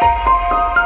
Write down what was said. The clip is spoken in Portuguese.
Música